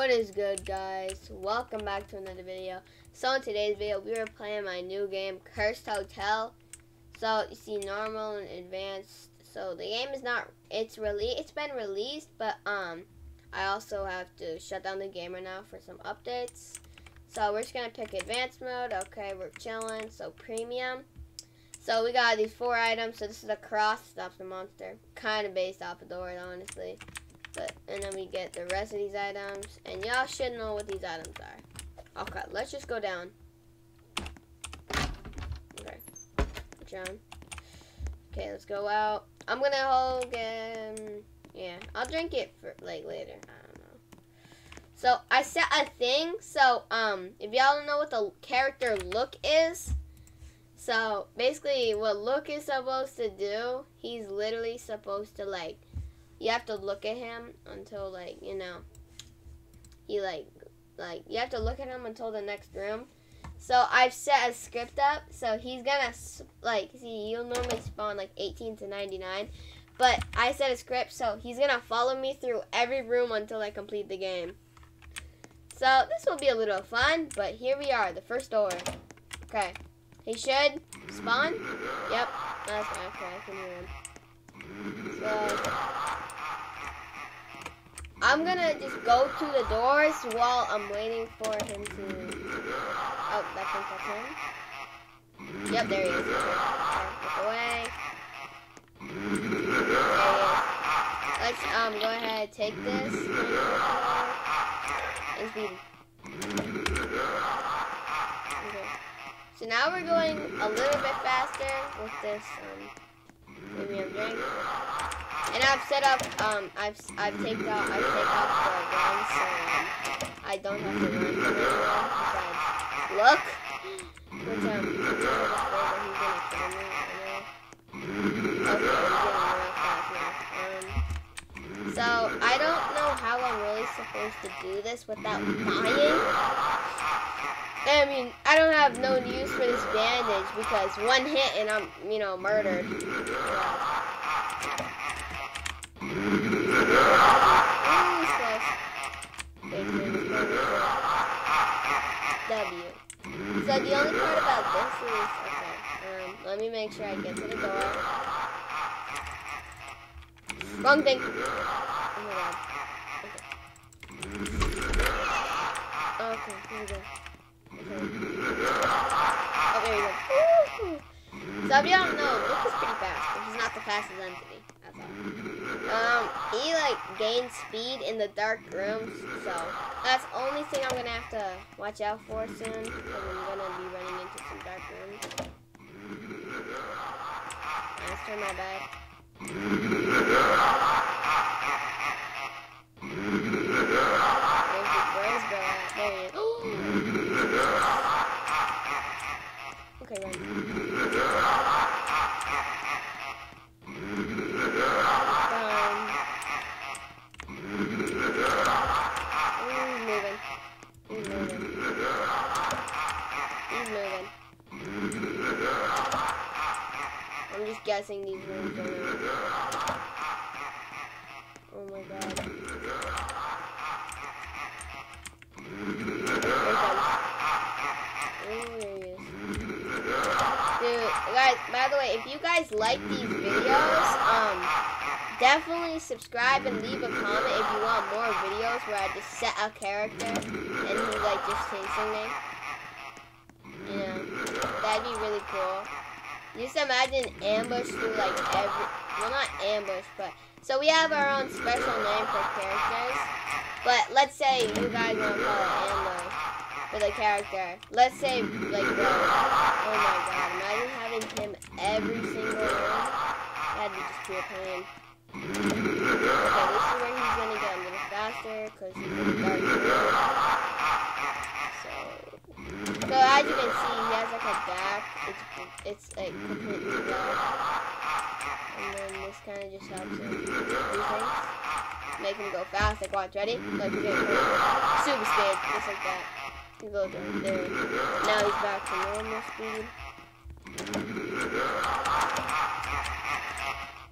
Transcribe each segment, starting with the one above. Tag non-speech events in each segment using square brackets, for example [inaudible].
What is good guys? Welcome back to another video. So in today's video we are playing my new game Cursed Hotel. So you see normal and advanced. So the game is not it's really it's been released but um I also have to shut down the game right now for some updates. So we're just gonna pick advanced mode. Okay, we're chilling. So premium. So we got these four items. So this is a cross stops the monster. Kind of based off of the word honestly. But and then we get the rest of these items, and y'all should know what these items are. Okay, let's just go down. Okay, down. Okay, let's go out. I'm gonna hold. Um, yeah, I'll drink it for like later. I don't know. So I set a thing. So um, if y'all don't know what the character look is. So basically, what Look is supposed to do, he's literally supposed to like you have to look at him until like you know he like like you have to look at him until the next room. So i've set a script up so he's gonna like see you'll normally spawn like 18 to 99 but i set a script so he's gonna follow me through every room until i complete the game. So this will be a little fun but here we are the first door. Okay. He should spawn? Yep. That's okay i can hear him. So I'm gonna just go to the doors while I'm waiting for him to. Oh, that think that's him. Yep, there he is. Look away. Let's um go ahead and take this and speed. Okay. So now we're going a little bit faster with this um premium drink. And I've set up, um, I've, I've taken out, I've taken off the guns, so, um, I don't have to run anywhere besides look. Um. Um, so, I don't know how I'm really supposed to do this without dying. I mean, I don't have no use for this bandage because one hit and I'm, you know, murdered. W. So the only part about this is, okay, um, let me make sure I get to the door. Wrong thing. Oh my god. Okay. Okay, here we go. Okay. Oh, there you go. So if you don't know, Look is pretty fast, but he's not the fastest entity. Um, he like gains speed in the dark rooms, so that's the only thing I'm gonna have to watch out for soon, because I'm gonna be running into some dark rooms. Let's turn my back. Where's Bill at? There he is. [gasps] okay, run. Guys like these videos, um, definitely subscribe and leave a comment if you want more videos where I just set a character and he's like just chasing me. Yeah, that'd be really cool. Just imagine ambush through like every, well not ambush, but, so we have our own special name for characters. But let's say you guys want to call it ambush for the character. Let's say like oh my god, imagine having him every single room. That'd be just pure pain. Okay, this is where he's gonna get a little faster because he's the dark room. So as you can see, he has like a back. It's it's like completely black. And then this kind of just helps him do things. Make him go fast. Like watch, ready? Like you get super speed, just like that. He goes right there. Now he's back to normal speed.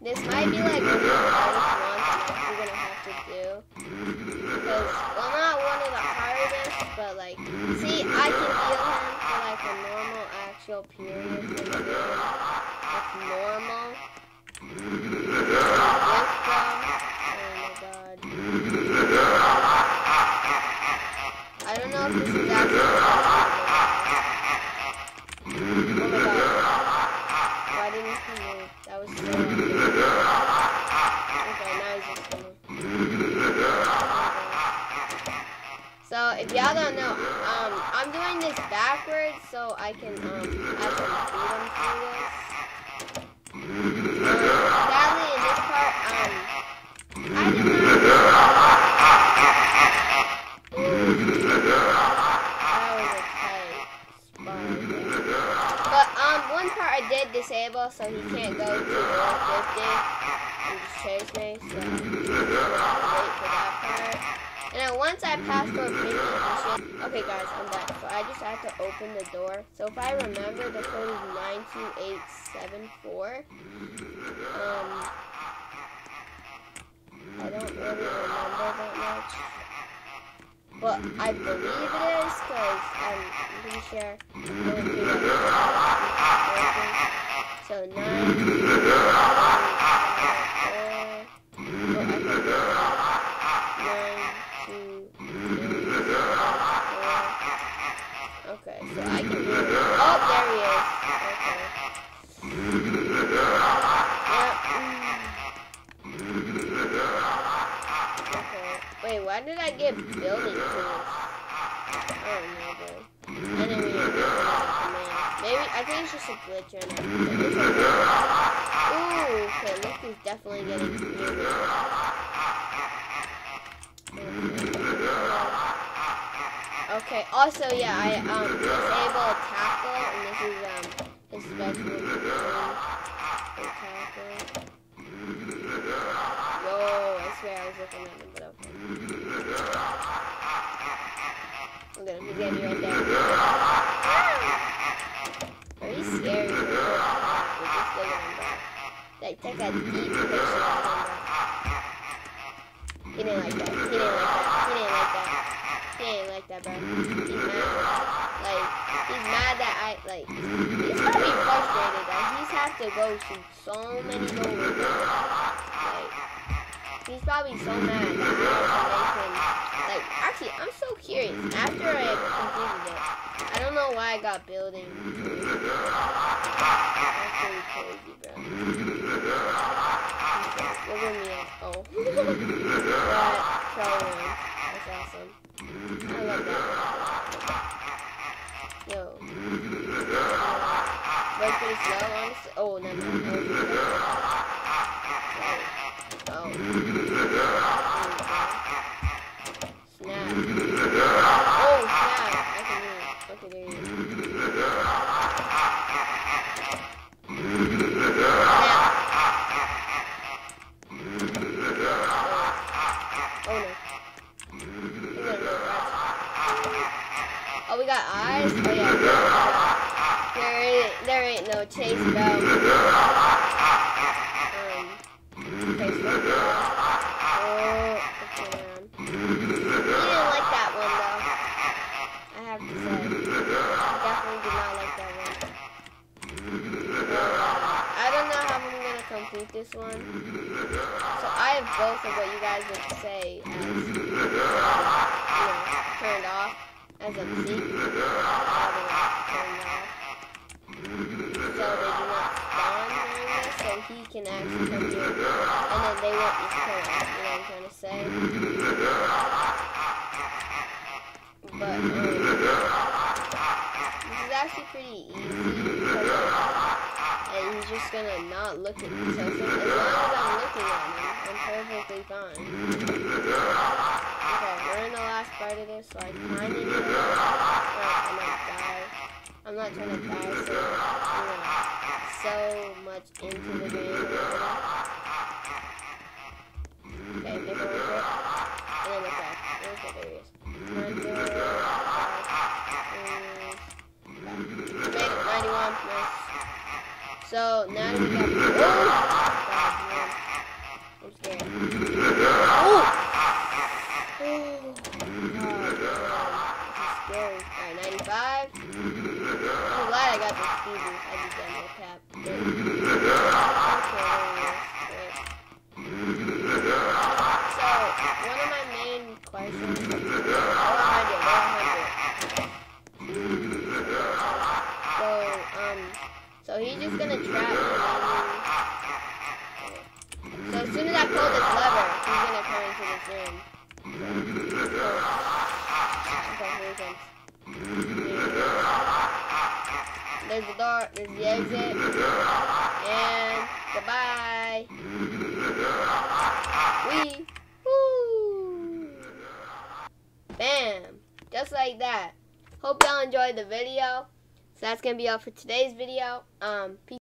This might be like one of the hardest ones we're gonna have to do. Because, well not one of the hardest, but like, see, I can heal him for like a normal actual period. That's normal. Oh I don't know if this is actually possible. Oh my god. So if y'all don't know, um, I'm doing this backwards so I can um add some freedom through this. Um, um. But um, one part I did disable so he can't go to 150 and me. So. And then once I pass 50 and. Okay, guys, I'm back. So I just have to open the door. So if I remember, the code is 92874. Um, I don't really remember that much. But I believe it is because I'm pretty sure through. So 9, Yeah. I think it's just a glitch a glitch. Ooh, okay, who's definitely getting. Okay. Also, yeah, I um disable tackle, and this is um his special ability for tackle. Yo, I swear I was looking at him, but okay. At him, he's getting right there. Very a with just him, bro. Like, a deep picture of him, bro. He didn't like that. He didn't like that. He didn't like that. He ain't like that, bro. He's mad. Like, he's mad that I, like, he's probably frustrated that he's have to go through so many goals. Like, he's probably so mad that I have to make like, actually, I'm so curious. After I completed it, I don't know why I got building. That's pretty crazy, bro. Look at me. Oh. [laughs] That's awesome. I love that. Yo. But pretty slow, honestly. Oh, never mind. Right. Oh. Snap. Oh, snap. I can move. Okay, there you go. Snap. Oh, no. We got no rats. Oh, we got eyes? Oh, yeah. There ain't, there ain't no chase bell. Um, chase bell. Oh, okay, man. Didn't like that one, though. I have to say. He definitely did not like that one. I don't know how I'm gonna complete this one. So I have both of what you guys would say you know, turned off as a off. So they do not spawn this, so he can actually come here, and then they won't just kill us, you know what I'm trying to say? But, um, this is actually pretty easy, because, and he's just gonna not look at me. So as long as I'm looking at him, I'm perfectly fine. Okay, we're in the last part of this, need to I might die. I'm not trying to die so you know so much into the game. Okay, a run for. And then look. Okay, there he is. Run for Is- Made it, 91, nice. So now that we got. Oh! God, man. I'm scared. Oh! Oh! God, man. This is scary. Alright, 95. I'm glad I got the speed boost. I just got no cap. So, one of my main questions. 100, 100. So, um, so he's just gonna trap me. So as soon as I pull this lever, he's gonna come into this room. Okay, here he comes. There's the door, there's the exit, and goodbye. Wee, woo, bam, just like that. Hope y'all enjoyed the video. So that's gonna be all for today's video. Um, peace.